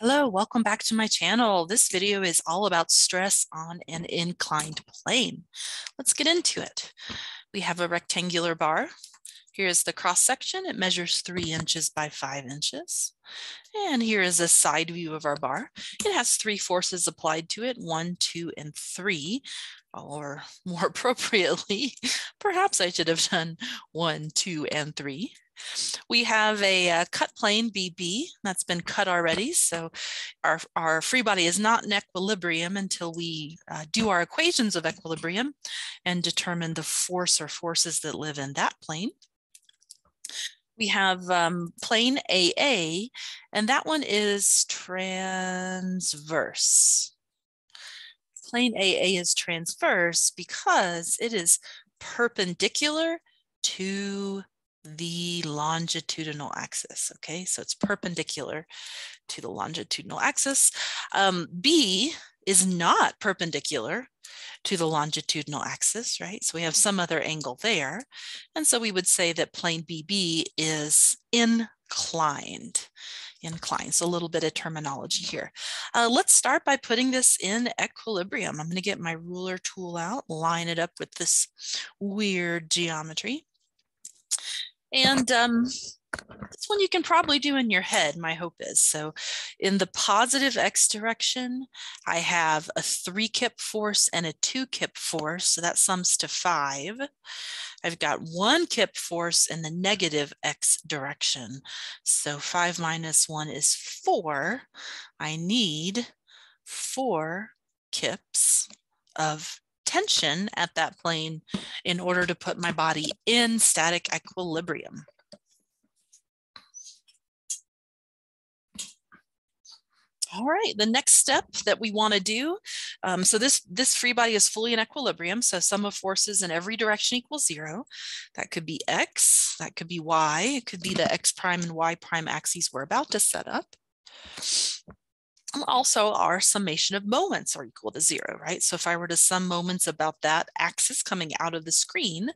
Hello, welcome back to my channel. This video is all about stress on an inclined plane. Let's get into it. We have a rectangular bar. Here's the cross section. It measures three inches by five inches. And here is a side view of our bar. It has three forces applied to it, one, two, and three, or more appropriately, perhaps I should have done one, two, and three. We have a, a, uh, cut plane BB that's been cut already. So our, our free body is not in equilibrium until we uh, do our equations of equilibrium and determine the force or forces that live in that plane. We have um, plane AA, and that one is transverse. Plane AA is transverse because it is perpendicular to the longitudinal axis. Okay, so it's perpendicular to the longitudinal axis. Um, B is not perpendicular to the longitudinal axis, right? So we have some other angle there. And so we would say that plane BB is inclined. Inclined, so a little bit of terminology here. Uh, let's start by putting this in equilibrium. I'm going to get my ruler tool out, line it up with this weird geometry. And um, this one you can probably do in your head, my hope is. So in the positive x direction, I have a three kip force and a two kip force. So that sums to five. I've got one kip force in the negative x direction. So five minus one is four. I need four kips of tension at that plane in order to put my body in static equilibrium. All right, the next step that we want to do, um, so this, this free body is fully in equilibrium, so sum of forces in every direction equals zero. That could be x, that could be y, it could be the x prime and y prime axes we're about to set up also our summation of moments are equal to zero, right? So if I were to sum moments about that axis coming out of the screen,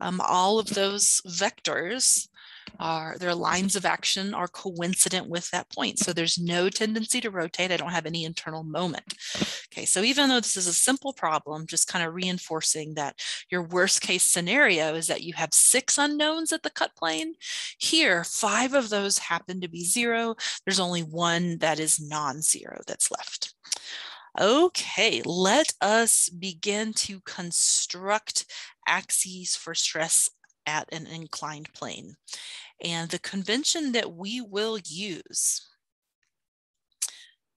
um, all of those vectors are their lines of action are coincident with that point. So there's no tendency to rotate. I don't have any internal moment. Okay, so even though this is a simple problem, just kind of reinforcing that your worst case scenario is that you have six unknowns at the cut plane. Here, five of those happen to be zero. There's only one that is non-zero that's left. Okay, let us begin to construct axes for stress at an inclined plane. And the convention that we will use,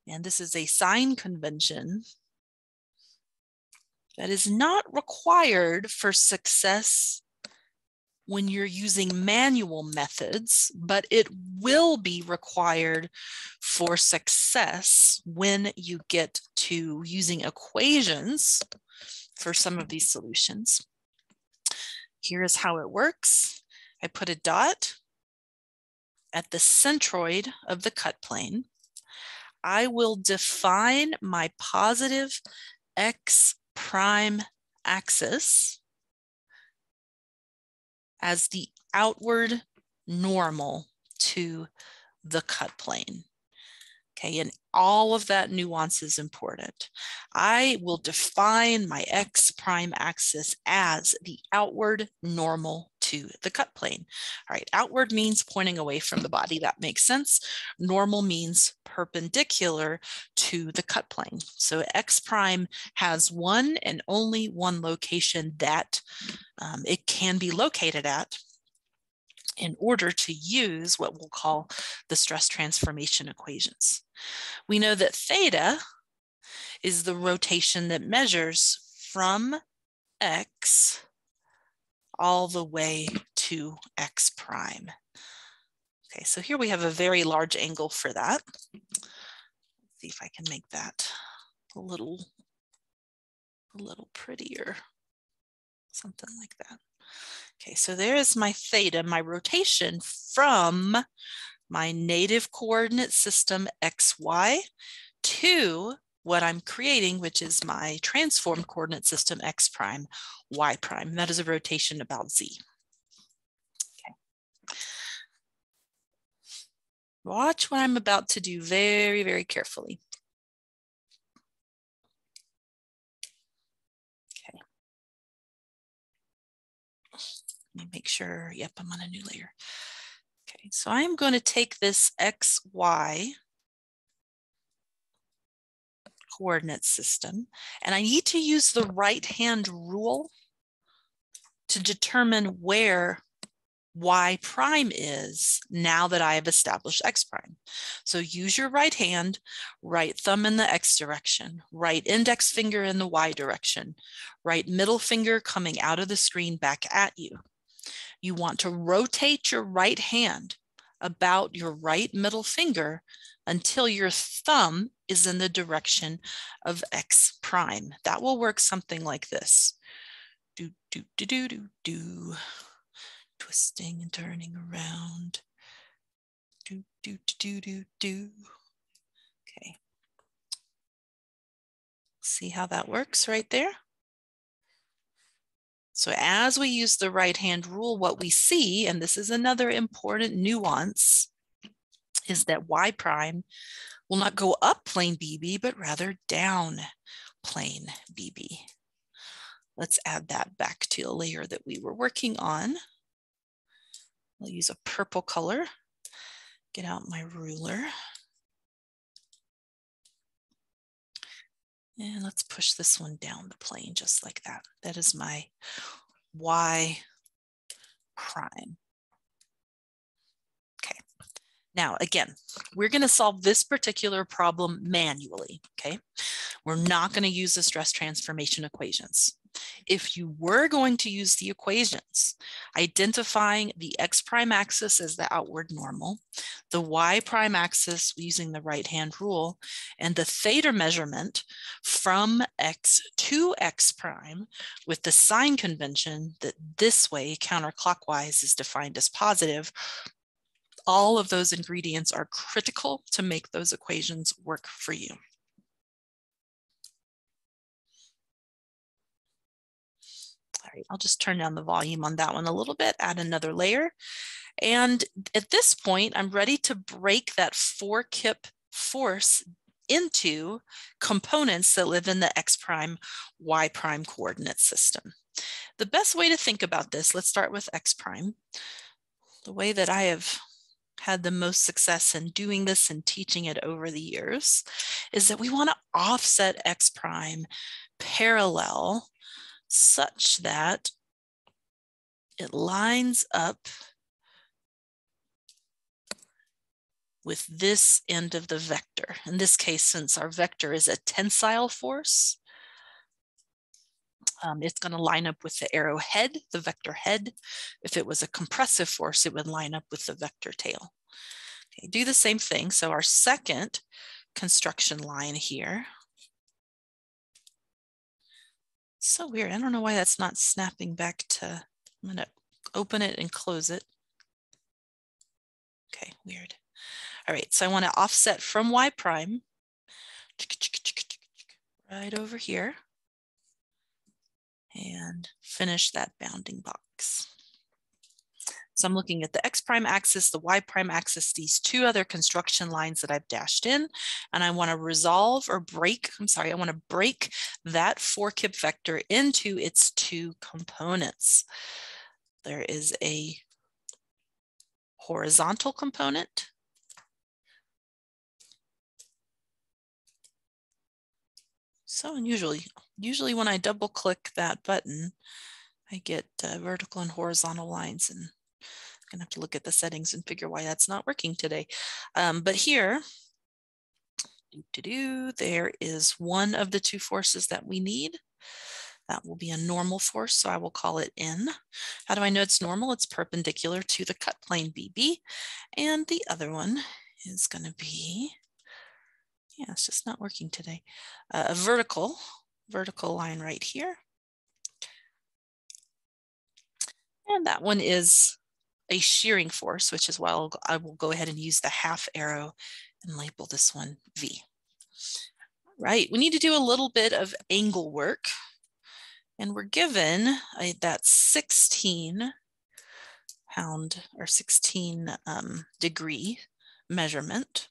and this is a sign convention that is not required for success when you're using manual methods, but it will be required for success when you get to using equations for some of these solutions. Here's how it works. I put a dot at the centroid of the cut plane. I will define my positive x prime axis as the outward normal to the cut plane. Okay, and all of that nuance is important. I will define my x prime axis as the outward normal to the cut plane. All right, outward means pointing away from the body. That makes sense. Normal means perpendicular to the cut plane. So x prime has one and only one location that um, it can be located at in order to use what we'll call the stress transformation equations. We know that theta is the rotation that measures from x all the way to x prime. Okay, so here we have a very large angle for that. Let's see if I can make that a little, a little prettier, something like that. Okay, so there is my theta, my rotation from my native coordinate system xy to what I'm creating, which is my transformed coordinate system x prime, y prime. That is a rotation about z. Okay. Watch what I'm about to do very, very carefully. Okay. Let me make sure, yep, I'm on a new layer. So I'm going to take this X, Y coordinate system, and I need to use the right hand rule to determine where y prime is now that I have established x prime. So use your right hand, right thumb in the x direction, right index finger in the y direction, right middle finger coming out of the screen back at you. You want to rotate your right hand about your right middle finger until your thumb is in the direction of x prime. That will work something like this. Do, do, do, do, do, do twisting and turning around. Do, do, do, do, do. Okay. See how that works right there? So as we use the right hand rule, what we see, and this is another important nuance, is that y prime will not go up plane BB, but rather down plane BB. Let's add that back to a layer that we were working on. I'll use a purple color. Get out my ruler. And let's push this one down the plane just like that. That is my Y prime. Okay. Now, again, we're going to solve this particular problem manually, okay? We're not going to use the stress transformation equations if you were going to use the equations, identifying the x prime axis as the outward normal, the y prime axis using the right hand rule, and the theta measurement from x to x prime with the sign convention that this way counterclockwise is defined as positive, all of those ingredients are critical to make those equations work for you. I'll just turn down the volume on that one a little bit, add another layer. And at this point, I'm ready to break that four kip force into components that live in the x prime, y prime coordinate system. The best way to think about this, let's start with x prime. The way that I have had the most success in doing this and teaching it over the years is that we want to offset x prime parallel such that it lines up with this end of the vector. In this case, since our vector is a tensile force, um, it's going to line up with the arrow head, the vector head. If it was a compressive force, it would line up with the vector tail. Okay, do the same thing. So our second construction line here so weird. I don't know why that's not snapping back to, I'm gonna open it and close it. Okay, weird. All right, so I wanna offset from Y prime, right over here, and finish that bounding box. So I'm looking at the X prime axis, the Y prime axis, these two other construction lines that I've dashed in, and I want to resolve or break, I'm sorry, I want to break that four kip vector into its two components. There is a horizontal component so unusually. Usually when I double click that button, I get uh, vertical and horizontal lines and gonna have to look at the settings and figure why that's not working today. Um, but here, -doo -doo, there is one of the two forces that we need. That will be a normal force, so I will call it N. How do I know it's normal? It's perpendicular to the cut plane BB. And the other one is gonna be, yeah, it's just not working today. Uh, a vertical, vertical line right here. And that one is a shearing force, which is why I'll, I will go ahead and use the half arrow and label this one V. Right, we need to do a little bit of angle work. And we're given that 16 pound or 16 um, degree measurement,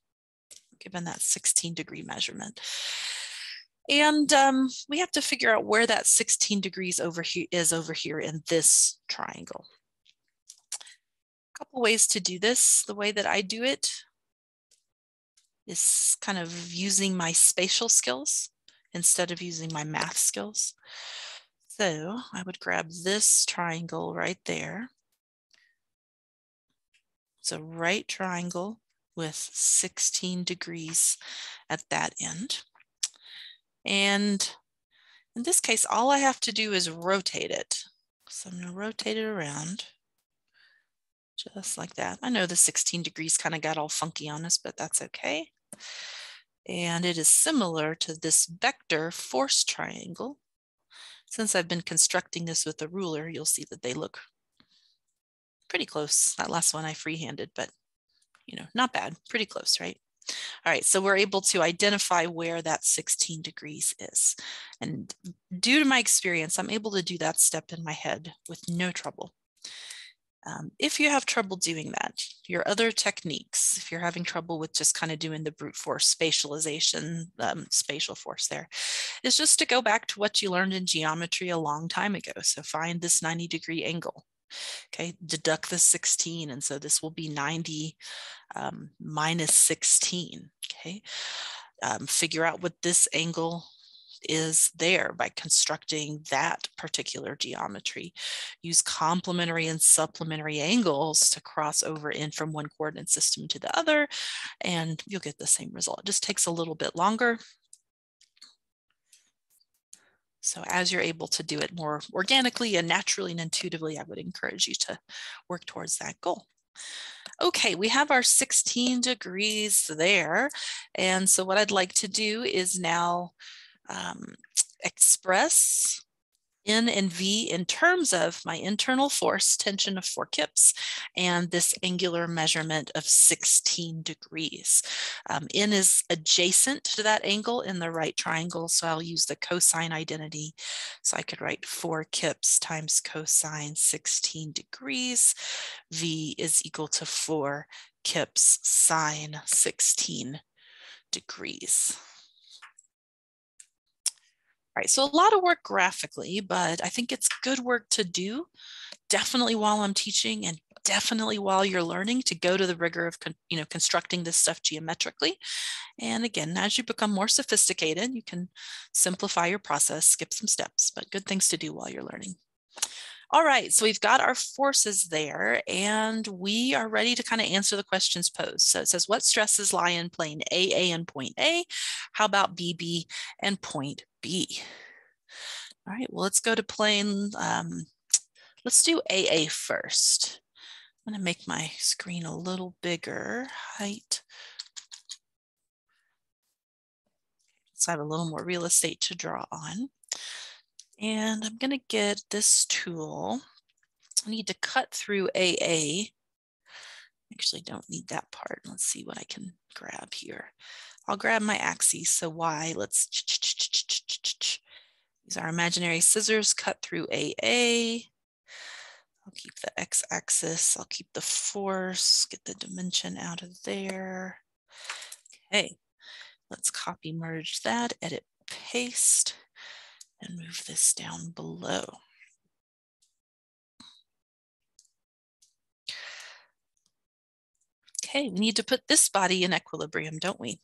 given that 16 degree measurement. And um, we have to figure out where that 16 degrees over here is over here in this triangle. Couple ways to do this. The way that I do it is kind of using my spatial skills instead of using my math skills. So I would grab this triangle right there. It's a right triangle with 16 degrees at that end. And in this case, all I have to do is rotate it. So I'm gonna rotate it around just like that. I know the 16 degrees kind of got all funky on us, but that's okay. And it is similar to this vector force triangle. Since I've been constructing this with a ruler, you'll see that they look pretty close. That last one I freehanded, but you know, not bad, pretty close, right? All right, so we're able to identify where that 16 degrees is. And due to my experience, I'm able to do that step in my head with no trouble. Um, if you have trouble doing that, your other techniques, if you're having trouble with just kind of doing the brute force spatialization, um, spatial force there, is just to go back to what you learned in geometry a long time ago. So find this 90 degree angle. Okay, deduct the 16, and so this will be 90 um, minus 16. Okay, um, figure out what this angle is there by constructing that particular geometry. Use complementary and supplementary angles to cross over in from one coordinate system to the other, and you'll get the same result. It just takes a little bit longer. So as you're able to do it more organically and naturally and intuitively, I would encourage you to work towards that goal. Okay, we have our 16 degrees there. And so what I'd like to do is now um, express N and V in terms of my internal force tension of four kips and this angular measurement of 16 degrees. Um, N is adjacent to that angle in the right triangle, so I'll use the cosine identity. So I could write four kips times cosine 16 degrees. V is equal to four kips sine 16 degrees right, so a lot of work graphically, but I think it's good work to do definitely while I'm teaching and definitely while you're learning to go to the rigor of you know constructing this stuff geometrically. And again as you become more sophisticated you can simplify your process skip some steps but good things to do while you're learning all right, so we've got our forces there and we are ready to kind of answer the questions posed. So it says, what stresses lie in plane AA and point A? How about BB and point B? All right, well, let's go to plane. Um, let's do AA first. I'm gonna make my screen a little bigger, height. So I have a little more real estate to draw on. And I'm going to get this tool. I need to cut through AA. Actually, don't need that part. Let's see what I can grab here. I'll grab my axes. So Y, let's use our imaginary scissors, cut through AA. I'll keep the x-axis, I'll keep the force, get the dimension out of there. Okay, let's copy merge that, edit, paste and move this down below. Okay, we need to put this body in equilibrium, don't we?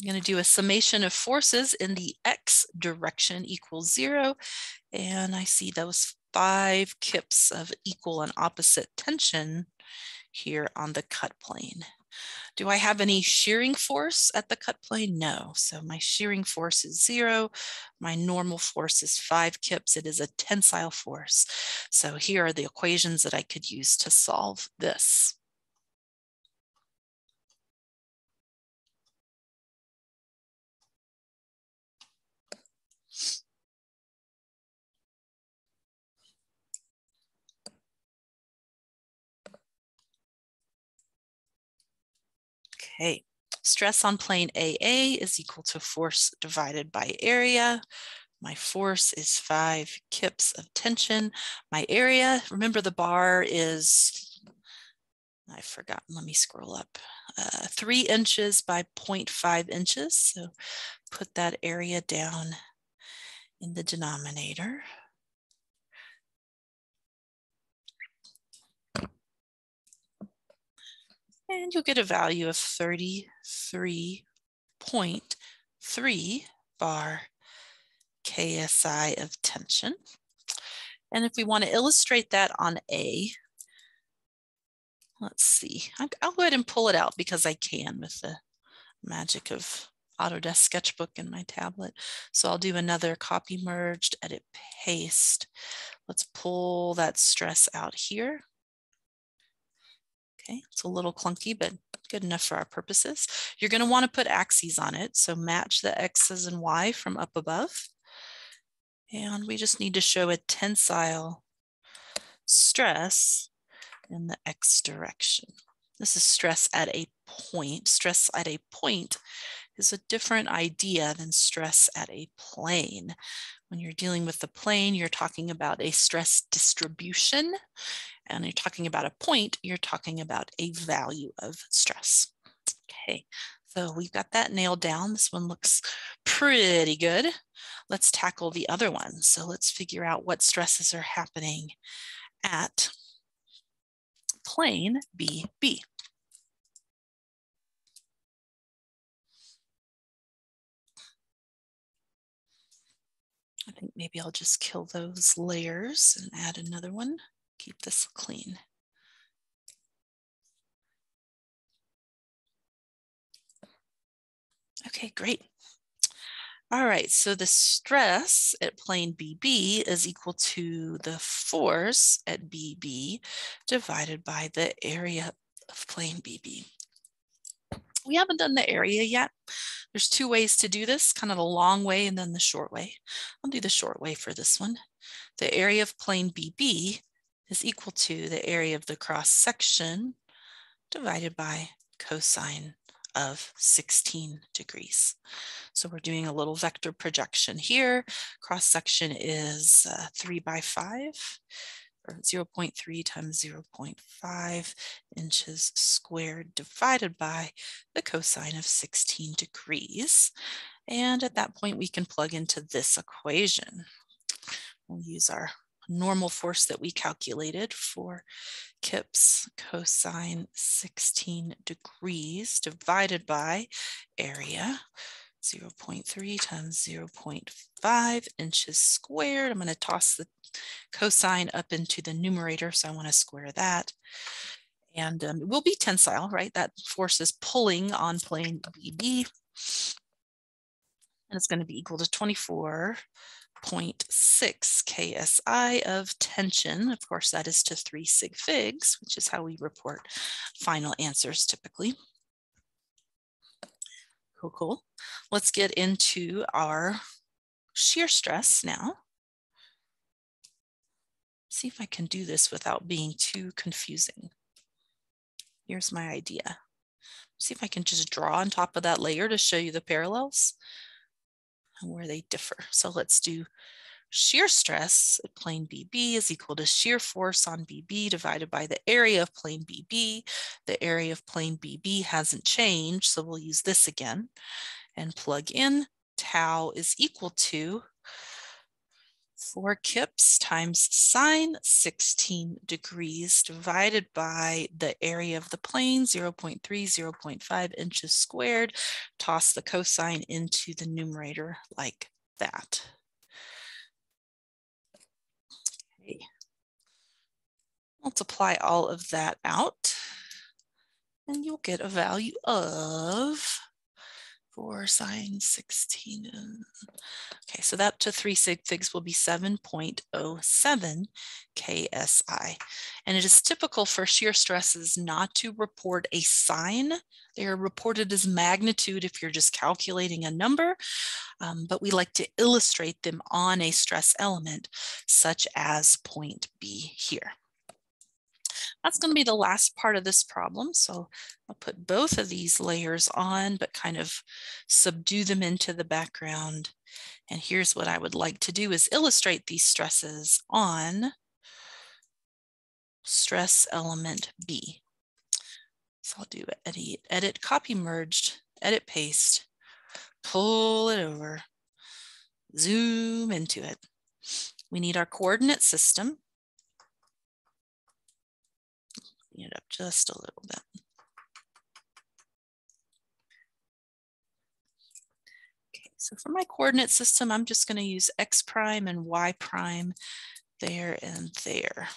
I'm going to do a summation of forces in the x direction equals zero. And I see those five kips of equal and opposite tension here on the cut plane. Do I have any shearing force at the cut plane? No. So my shearing force is zero. My normal force is five kips. It is a tensile force. So here are the equations that I could use to solve this. Okay, stress on plane AA is equal to force divided by area. My force is five kips of tension. My area, remember the bar is, I've forgotten, let me scroll up, uh, three inches by 0.5 inches. So put that area down in the denominator. And you'll get a value of 33.3 bar KSI of tension. And if we want to illustrate that on A, let's see, I'll go ahead and pull it out because I can with the magic of Autodesk Sketchbook in my tablet. So I'll do another copy merged, edit, paste. Let's pull that stress out here. Okay, it's a little clunky, but good enough for our purposes. You're going to want to put axes on it. So match the X's and Y from up above. And we just need to show a tensile stress in the X direction. This is stress at a point. Stress at a point is a different idea than stress at a plane. When you're dealing with the plane, you're talking about a stress distribution. And you're talking about a point, you're talking about a value of stress. Okay, so we've got that nailed down. This one looks pretty good. Let's tackle the other one. So let's figure out what stresses are happening at plane BB. I think maybe I'll just kill those layers and add another one. Keep this clean. Okay, great. All right, so the stress at plane BB is equal to the force at BB divided by the area of plane BB. We haven't done the area yet. There's two ways to do this, kind of the long way and then the short way. I'll do the short way for this one. The area of plane BB is equal to the area of the cross section divided by cosine of 16 degrees. So we're doing a little vector projection here. Cross section is uh, 3 by 5 or 0 0.3 times 0 0.5 inches squared divided by the cosine of 16 degrees. And at that point, we can plug into this equation. We'll use our normal force that we calculated four Kips cosine 16 degrees divided by area 0 0.3 times 0 0.5 inches squared. I'm going to toss the cosine up into the numerator, so I want to square that. And um, it will be tensile, right? That force is pulling on plane BB. And it's going to be equal to 24.6 KSI of tension. Of course, that is to three sig figs, which is how we report final answers typically. Cool, cool. Let's get into our shear stress now. See if I can do this without being too confusing. Here's my idea. See if I can just draw on top of that layer to show you the parallels and where they differ. So let's do shear stress at plane BB is equal to shear force on BB divided by the area of plane BB. The area of plane BB hasn't changed, so we'll use this again and plug in. Tau is equal to 4 kips times sine 16 degrees divided by the area of the plane, 0 0.3, 0 0.5 inches squared. Toss the cosine into the numerator like that. Multiply all of that out and you'll get a value of four sine 16. Okay, so that to three sig figs will be 7.07 KSI. And it is typical for shear stresses not to report a sign. They are reported as magnitude if you're just calculating a number, um, but we like to illustrate them on a stress element such as point B here. That's going to be the last part of this problem. So I'll put both of these layers on, but kind of subdue them into the background And here's what I would like to do is illustrate these stresses on stress element B. So I'll do edit, edit, copy merged, edit paste, pull it over, zoom into it. We need our coordinate system. Clean it up just a little bit. Okay, so for my coordinate system, I'm just going to use x prime and y prime there and there.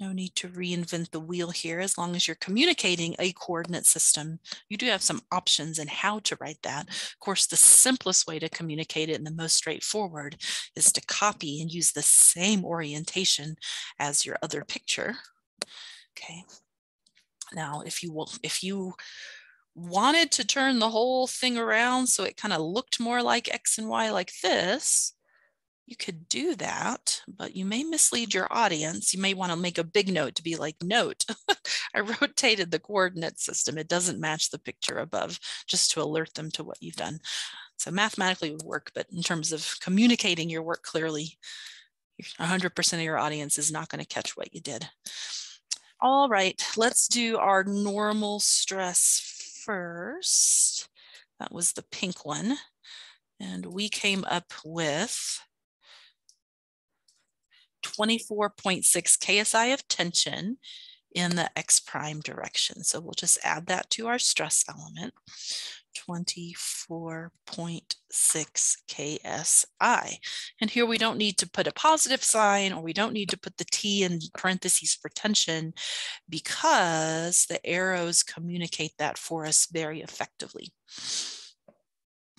No need to reinvent the wheel here as long as you're communicating a coordinate system. You do have some options in how to write that. Of course, the simplest way to communicate it and the most straightforward is to copy and use the same orientation as your other picture. Okay. Now, if you will, if you wanted to turn the whole thing around so it kind of looked more like X and Y like this, you could do that, but you may mislead your audience. You may want to make a big note to be like, note, I rotated the coordinate system. It doesn't match the picture above, just to alert them to what you've done. So mathematically it would work, but in terms of communicating your work clearly, 100% of your audience is not going to catch what you did. All right, let's do our normal stress first. That was the pink one. And we came up with 24.6 KSI of tension in the X prime direction. So we'll just add that to our stress element, 24.6 KSI. And here we don't need to put a positive sign or we don't need to put the T in parentheses for tension because the arrows communicate that for us very effectively.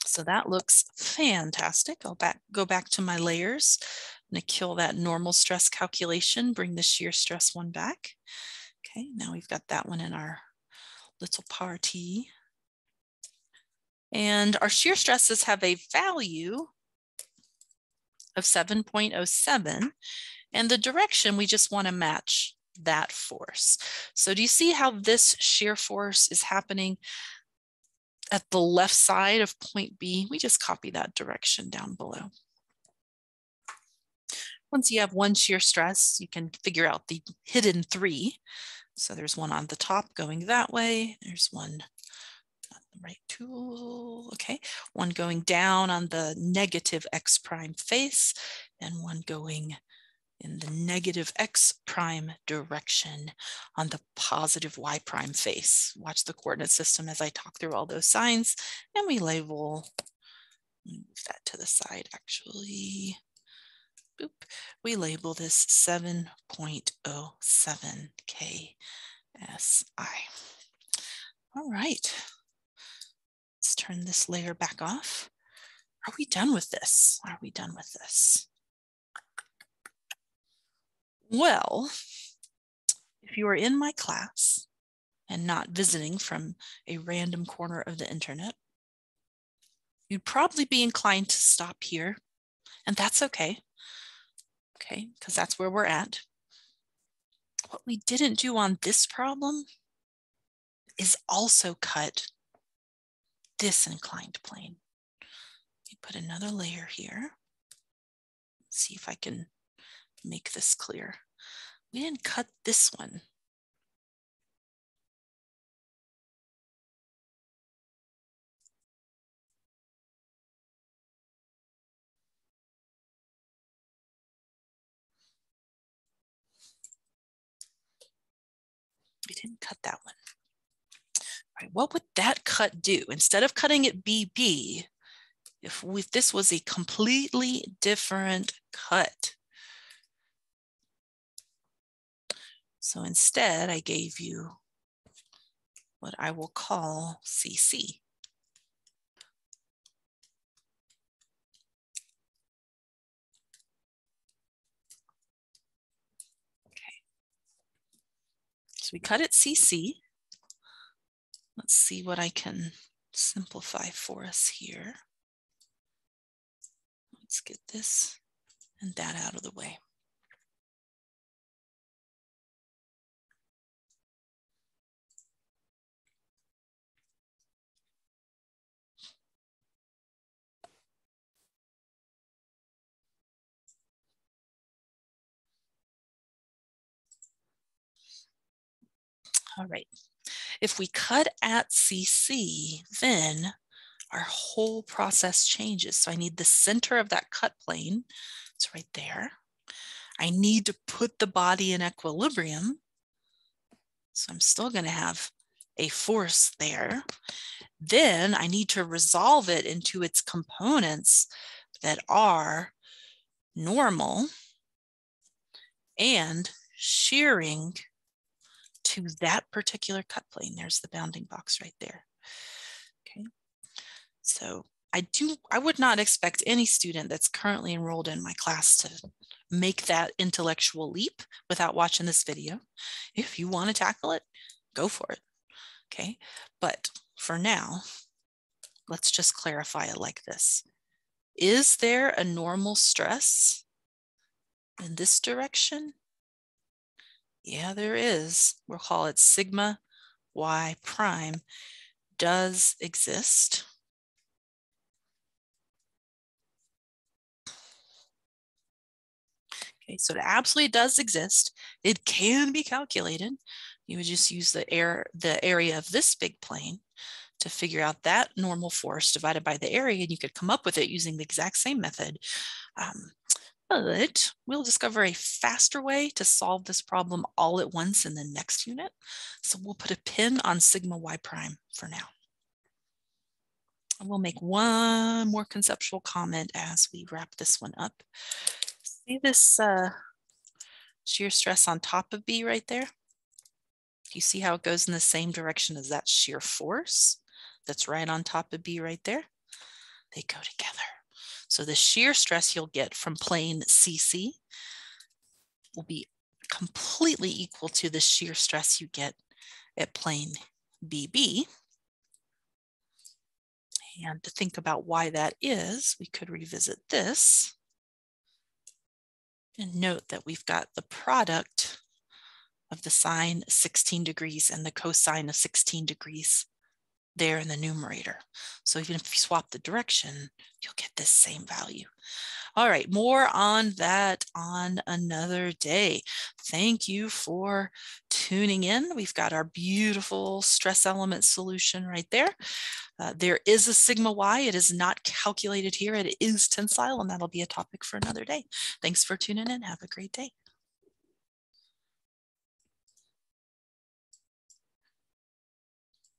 So that looks fantastic. I'll back, go back to my layers. I'm gonna kill that normal stress calculation, bring the shear stress one back. Okay, now we've got that one in our little party. And our shear stresses have a value of 7.07. And the direction, we just wanna match that force. So do you see how this shear force is happening at the left side of point B? We just copy that direction down below. Once you have one shear stress, you can figure out the hidden three. So there's one on the top going that way. There's one Okay, one going down on the negative x prime face and one going in the negative x prime direction on the positive y prime face. Watch the coordinate system as I talk through all those signs and we label, move that to the side actually boop, we label this 7.07 KSI. All right, turn this layer back off. Are we done with this? Are we done with this? Well, if you are in my class and not visiting from a random corner of the internet, you'd probably be inclined to stop here, and that's okay okay, because that's where we're at. What we didn't do on this problem is also cut this inclined plane. Put another layer here. Let's see if I can make this clear. We didn't cut this one. We didn't cut that one. Right, what would that cut do? Instead of cutting it BB, if, we, if this was a completely different cut. So instead, I gave you what I will call CC. Okay. So we cut it CC. Let's see what I can simplify for us here. Let's get this and that out of the way. All right, if we cut at CC, then our whole process changes. So I need the center of that cut plane. It's right there. I need to put the body in equilibrium. So I'm still going to have a force there. Then I need to resolve it into its components that are normal and shearing to that particular cut plane. There's the bounding box right there. Okay, so I do, I would not expect any student that's currently enrolled in my class to make that intellectual leap without watching this video. If you want to tackle it, go for it. Okay, but for now, let's just clarify it like this. Is there a normal stress in this direction? Yeah, there is. We'll call it sigma y prime does exist. Okay, so it absolutely does exist. It can be calculated. You would just use the air, the area of this big plane to figure out that normal force divided by the area, and you could come up with it using the exact same method. Um, but we'll discover a faster way to solve this problem all at once in the next unit. So we'll put a pin on sigma y prime for now. And we'll make one more conceptual comment as we wrap this one up. See this uh, shear stress on top of B right there? You see how it goes in the same direction as that shear force that's right on top of B right there? They go together. So the shear stress you'll get from plane CC will be completely equal to the shear stress you get at plane BB. And to think about why that is, we could revisit this and note that we've got the product of the sine 16 degrees and the cosine of 16 degrees there in the numerator. So even if you swap the direction, you'll get this same value. All right, more on that on another day. Thank you for tuning in. We've got our beautiful stress element solution right there. Uh, there is a sigma y. It is not calculated here. It is tensile, and that'll be a topic for another day. Thanks for tuning in. Have a great day.